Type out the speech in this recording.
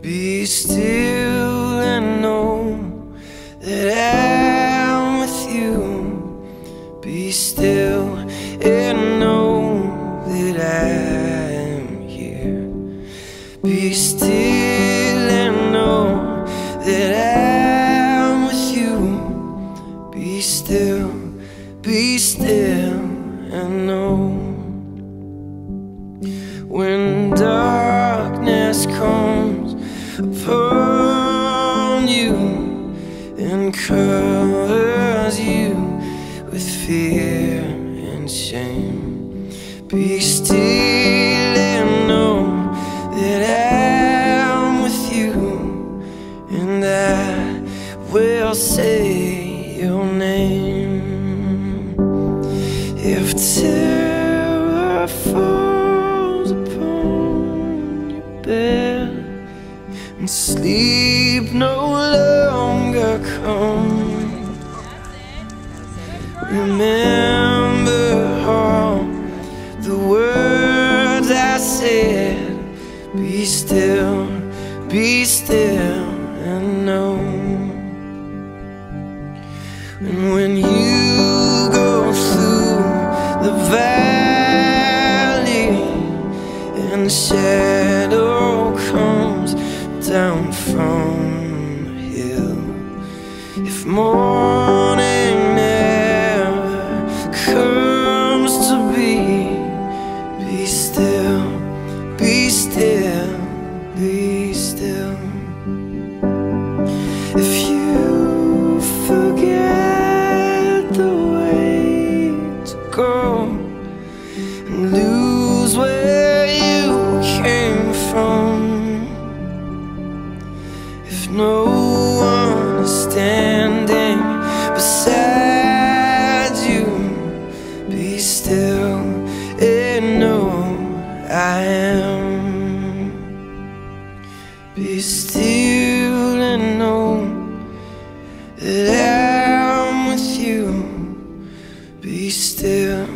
Be still and know that I'm with you. Be still and know that I am here. Be still and know that I'm with you. Be still, be still and know when darkness comes covers you with fear and shame. Be still and know that I'm with you, and I will say your name. If terror falls upon your bed and sleep remember all the words I said. Be still, be still, and know. And when you go through the valley and the shadow comes down from the hill, if morning am. Be still and know that I'm with you. Be still.